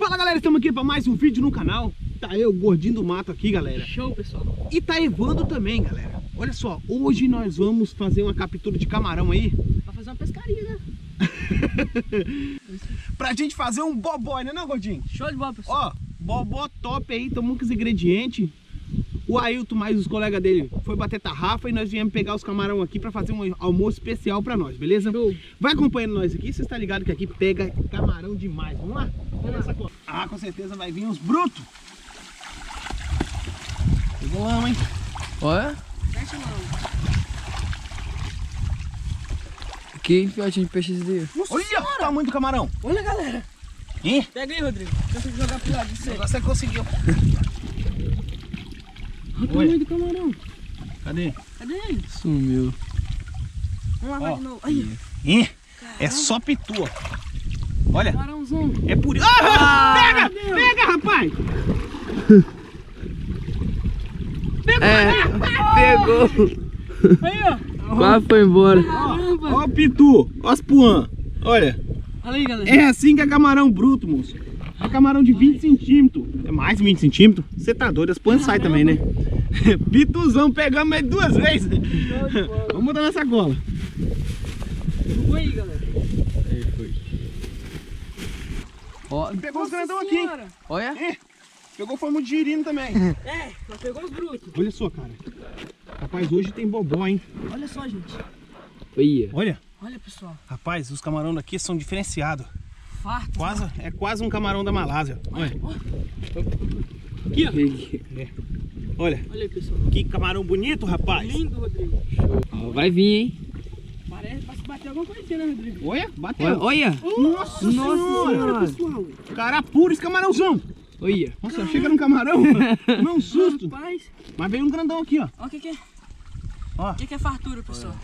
Fala galera, estamos aqui para mais um vídeo no canal Tá eu, gordinho do mato aqui galera Show, pessoal. E tá Evando também galera Olha só, hoje nós vamos fazer uma captura de camarão aí Vai fazer uma pescaria, né? Pra gente fazer um bobó, né não gordinho? Show de bola, pessoal. Ó, bobó top aí, tomou com os ingredientes o Ailton mais os colegas dele foi bater tarrafa e nós viemos pegar os camarão aqui pra fazer um almoço especial pra nós, beleza? Show. Vai acompanhando nós aqui, você está ligado que aqui pega camarão demais. Vamos lá? Ah, com certeza vai vir uns brutos. Pegou lama, hein? Olha, Fecha não. que fiotinho de peixe esse daí. Olha o tamanho do camarão. Olha, galera. Ih, Pega aí, Rodrigo. Tenta jogar pro lado de o você. é que conseguiu. Olha o tamanho do camarão. Cadê? Cadê ele? Sumiu. Vamos lá, vai Ó. de novo. Aí, Ih, é só pitu, ó. Olha, camarãozão. é por isso. Ah, pega! Pega, rapaz! É, pegou. Aí, ó. Quase foi embora. Caramba. Ó o pitu, ó as puã. Olha, Olha aí, galera. é assim que é camarão bruto, moço. É camarão de 20 centímetros. É mais de 20 centímetros? Você tá doido, as puãs saem também, né? Pituzão, pegamos mais duas vezes. Vamos botar nessa gola. Jogou aí, galera. Aí foi. Ó, Pegou os grandão aqui. olha. Ih, Pegou forma de girino também. É, nós pegou os brutos. Olha só, cara. Rapaz, hoje tem bobó, hein? Olha só, gente. Olha. Olha. Olha, pessoal. Rapaz, os camarão daqui são diferenciados. Farto. Quase, é quase um camarão da Malásia. Olha. Aqui, ó. Peguei. Olha, Olha aí, pessoal. que camarão bonito, rapaz. Lindo, Rodrigo. Ó, vai vir, hein? Parece alguma coisinha, né, Rodrigo? Olha, bateu. Olha, olha. Nossa, Nossa senhora. senhora. pessoal. Cara puro esse camarãozão. Olha. Nossa, chega num camarão. Não um susto. Rapaz. Mas veio um grandão aqui, ó. Olha o que que é. Ó. O que que é fartura, pessoal?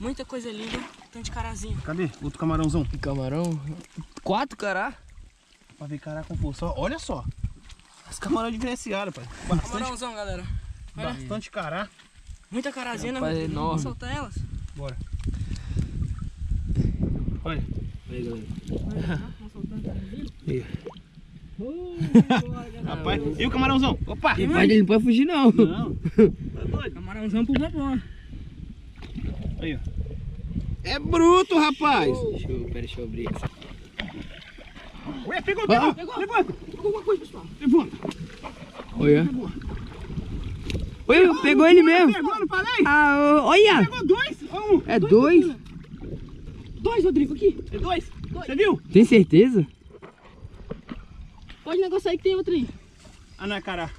Muita coisa linda. Tanto de carazinho. Cadê? Outro camarãozão. Camarão. Quatro cará. Pra ver caraca com força. Olha só. Esse camarão é diferenciado, pai. Bastante, Camarãozão, galera. Olha. bastante cará. Muita carazinha, né, é. Vamos soltar elas? Bora. Olha. Aí, galera. Vamos soltar a carazinha? Aí. Oh. Rapaz, e o camarãozão? Opa! Tem Mas ele não pode fugir, não. Não. Tá? Camarãozão pro bobó. Aí, ó. É bruto, rapaz. Deixa eu, pera, deixa eu abrir. Ué, pegou, Ah. pegou. Levanta. Pegou alguma coisa, pessoal. Levanta. Olha. Olha, pegou ele mesmo. Pegou, não falei? Ah, olha. Pegou dois. Um. É dois? Dois, Rodrigo, aqui. É dois. Você viu? Tem certeza? Pode negociar aí que tem outro aí. Ah, não é cará.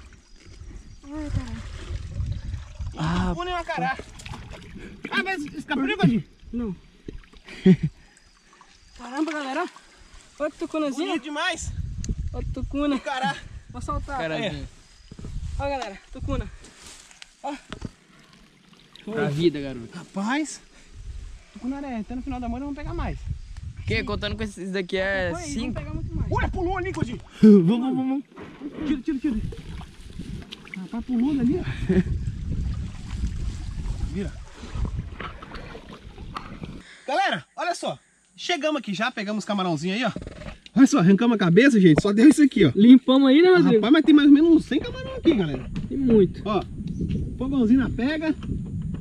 Ai, caralho. Ah, Pune uma cará. Ah, mas escapulou, Godinho? Não. Caramba, galera. Olha que tucunazinha. Bonito demais. Olha que tucuna. Cará. Vou soltar. carazinho. Olha, galera. Tucuna. Pra vida, garoto. Rapaz. Tucunaré, até no final da manhã vamos pegar mais. Que, contando com esses daqui é Põe aí, cinco. Vamos pegar muito mais. Olha, pulou ali, Godinho. Vamos, vamos, vamos. Tira, tira, tira. Rapaz, pulou ali, ó. Vira. Galera, olha só. Chegamos aqui já, pegamos os camarãozinhos aí, ó. Olha só, arrancamos a cabeça, gente. Só deu isso aqui, ó. Limpamos aí, né, Ah, Rodrigo? rapaz, mas tem mais ou menos uns 100 camarão aqui, galera. Tem muito. Ó, fogãozinho na pega.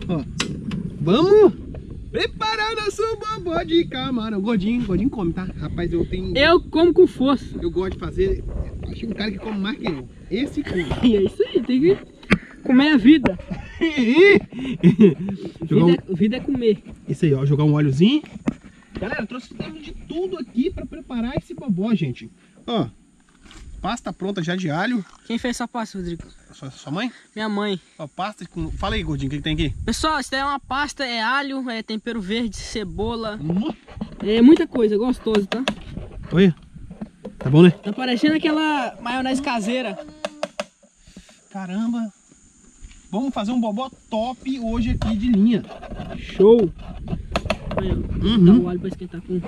Ó, vamos preparar nosso bobó de camarão. Gordinho, gordinho come, tá? Rapaz, eu tenho... Eu como com força. Eu gosto de fazer... Acho um cara que come mais que eu. Esse come. E é isso aí, tem que comer a vida. Jogar um- Vida, é, vida comer. Isso aí, ó, jogar um óleozinho. Galera, eu trouxe de tudo aqui pra preparar esse bobó, gente. Ó, pasta pronta já de alho. Quem fez essa pasta, Rodrigo? Sua, sua mãe? Minha mãe. Ó, pasta com... Fala aí, gordinho, o que, que tem aqui? Pessoal, isso daí é uma pasta, é alho, é tempero verde, cebola. Hum, É muita coisa, gostoso, tá? Olha. Tá bom, né? Tá parecendo aquela maionese caseira. Caramba. Vamos fazer um bobó top hoje aqui de linha. Show! Aí, ó. Uhum. Dá o alho pra esquentar com.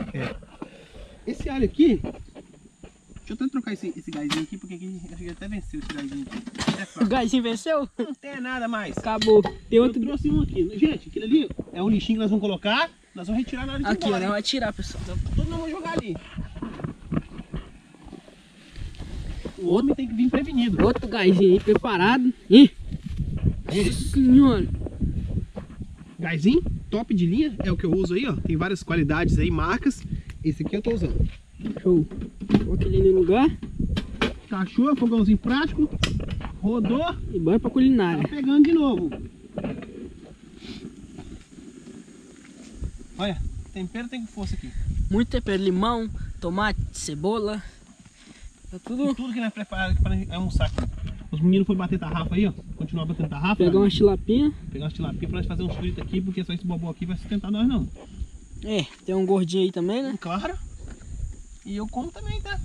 Esse alho aqui... Deixa eu até trocar esse, esse gásinho aqui, porque aqui, acho que até venceu esse gásinho aqui. É O gásinho venceu? Não tem nada mais. Acabou. Tem outro. Eu trouxe um aqui. Gente, aquele ali é um lixinho que nós vamos colocar. Nós vamos retirar na hora de Aqui, embora, não hein? vai tirar, pessoal. Então, nós vamos jogar ali. O homem tem que vir prevenido. Outro gásinho aí preparado. Ih! Nossa senhora! Gásinho, top de linha, é o que eu uso aí, ó. Tem várias qualidades aí, marcas. Esse aqui eu tô usando. Show! Coloca ele no lugar Cachorro, fogãozinho prático. Rodou, e bora pra tá culinária. pegando de novo. Olha, tempero tem força aqui. Muito tempero, limão, tomate, cebola. Tá tudo. Tudo que nós preparamos aqui pra almoçar aqui. Os meninos foram bater tarrafa aí, ó. Continuar batendo tarrafa. Pegar uma tilapinha. Pegar umas tilapia pra nós fazer uns fritos aqui, porque só esse bobó aqui vai sustentar nós não. É, tem um gordinho aí também, né? Claro. E eu como também, tá?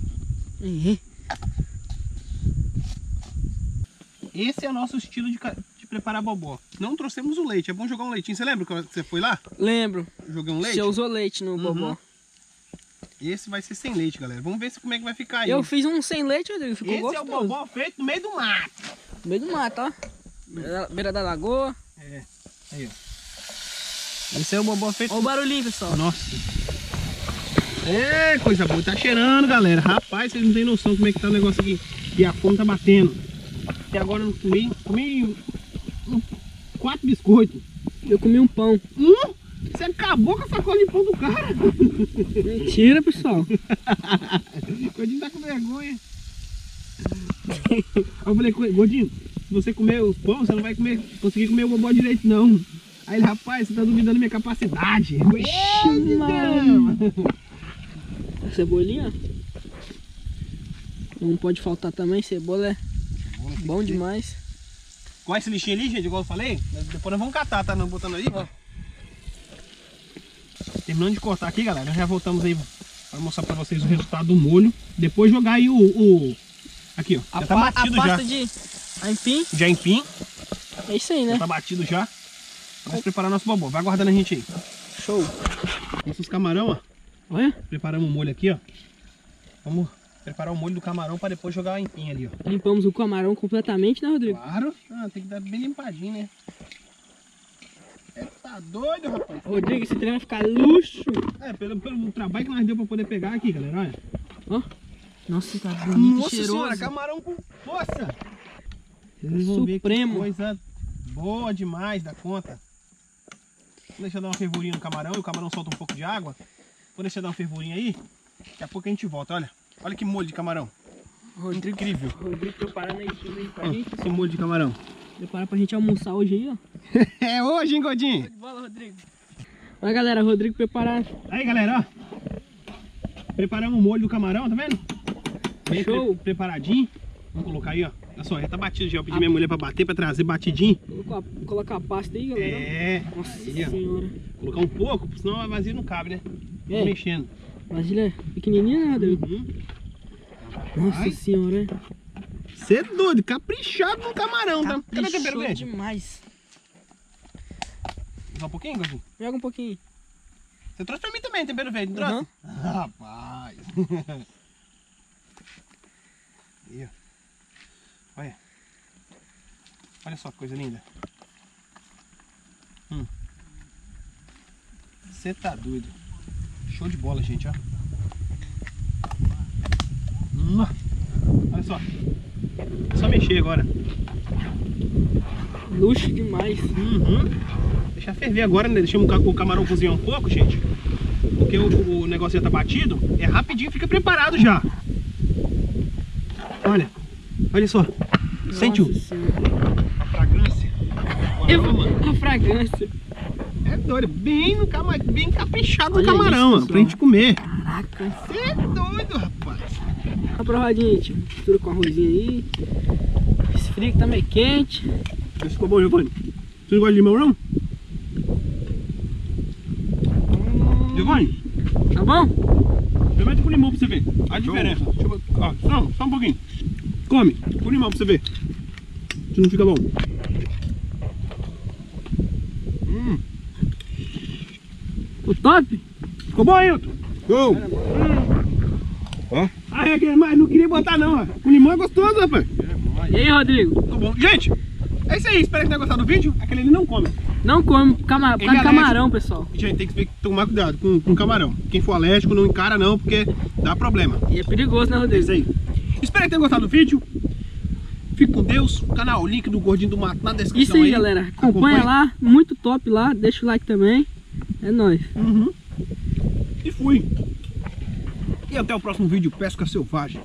Ih, Esse é o nosso estilo de, de preparar bobó. Não trouxemos o leite. É bom jogar um leitinho. Você lembra que você foi lá? Lembro. Joguei um leite? Você usou leite no Uhum. bobó. Esse vai ser sem leite, galera. Vamos ver se, como é que vai ficar aí. Eu fiz um sem leite, Rodrigo. Ficou Esse é gostoso. o bobó feito no meio do mato. No meio do mato, ó. Beira da, beira da lagoa. É. Aí, ó. Esse é o bobó feito... Olha o barulhinho, pessoal. Nossa. É, coisa boa. Tá cheirando, galera. Rapaz, vocês não têm noção como é que tá o negócio aqui. E a fome tá batendo. Até agora eu não comi. Comi quatro biscoitos. Eu comi um pão. Um? Você acabou com a sacola de pão do cara. Mentira, pessoal. Gordinho tá com vergonha. Eu falei Gordinho, se você comer os pão, você não vai comer, conseguir comer o bobó direito, não. Aí ele, rapaz, você tá duvidando da minha capacidade. Ixi, mano. Cebolinha. Não pode faltar também, cebola é bom demais. Com esse lixinho ali, gente, igual eu falei, depois nós vamos catar, tá? Não botando aí, ó. Terminando de cortar aqui, galera, já voltamos aí pra mostrar pra vocês o resultado do molho. Depois jogar aí o... o- Aqui, ó, A, já tá pa- a batido já. pasta de aipim, Já empim, é isso aí, já né? tá batido já. Vamos preparar nosso bobó, vai aguardando a gente aí. Show. Nossos camarão, ó. Olha, Preparamos o molho aqui, ó. Vamos preparar o molho do camarão para depois jogar o empim ali, ó. limpamos o camarão completamente, né, Rodrigo? Claro. Ah, tem que dar bem limpadinho, né? É, tá doido, rapaz. Rodrigo, esse trem vai ficar luxo. É, pelo, pelo trabalho que nós deu pra poder pegar aqui, galera, olha. Nossa, tá bonito Nossa cheiroso. senhora, camarão com força. Vocês vão ver que Supremo. coisa boa demais da conta. Vou deixar dar uma fervurinha no camarão e o camarão solta um pouco de água. Vou deixar dar uma fervurinha aí. Daqui a pouco a gente volta, olha. Olha que molho de camarão. Rodrigo, Incrível. Rodrigo preparando aí tudo aí pra Ó, gente. esse molho de camarão. Preparar pra gente almoçar hoje aí, ó. É hoje, hein, Godinho? Bola, Rodrigo. Olha, galera, Rodrigo preparar. Aí, galera, ó. Preparamos o molho do camarão, tá vendo? Bem Show. pre- preparadinho. Vamos colocar aí, ó. Olha só, já tá batido já. Eu pedi minha mulher pra bater, pra trazer batidinho. A- Colocar a pasta aí, galera. É. Nossa Aí, ó. senhora. Colocar um pouco, senão a vazia não cabe, né? Vamos É. mexendo. Vasilha pequenininha, né, Rodrigo? Uhum. Nossa Ai. senhora. Você é doido, caprichado no camarão, tá? Cadê o tempero Caprichou verde? demais. Só um pouquinho, Godinho? Joga um pouquinho. Você trouxe pra mim também tempero verde, não trouxe? Rapaz. Aí, ó. Olha. Olha só que coisa linda. Hum. Você tá doido. Show de bola, gente, ó. Hum. Olha só. É só mexer agora. Luxo demais. Uhum. Deixar ferver agora, né? Deixamos o ca- o camarão cozinhar um pouco, gente. Porque o, o negócio já tá batido. É rapidinho, fica preparado já. Olha. Olha só. Sentiu Nossa senhora. a fragrância? O aroma? A fragrância. É doido. Bem, no cama... bem caprichado Olha no camarão, isso, ó, pra gente comer. Caraca. Você é doido, rapaz. Dá uma provadinha, tio. Mistura com arrozinho aí. Esse frio que tá meio quente. Esse ficou bom, Giovanni. Você não gosta de limão, não? Giovanni, Tá bom? Experimenta com limão pra você ver a diferença. Deixa eu... Ó, não, só um pouquinho. Come, com limão pra você ver. Se não fica bom. Hum, O top? ficou bom, Ailton? Show! Ah, é, que- mas não queria botar não, ó. Com limão é gostoso, rapaz. E aí, Rodrigo? Ficou bom. Gente, é isso aí. Espero que tenha gostado do vídeo. Aquele ali não come. Não come cama... por Ele causa é camarão, pessoal. Gente, tem que tomar cuidado com, com camarão. Quem for alérgico, não encara não, porque dá problema. E é perigoso, né, É Rodrigo? isso aí. Espero que tenham gostado do vídeo. Fique com Deus. Canal, link do Gordinho do Mato na descrição Isso aí, galera. Acompanha, Acompanha. lá. Muito top lá. Deixa o like também. É nóis. Uhum. E fui. E até o próximo vídeo Pesca Selvagem.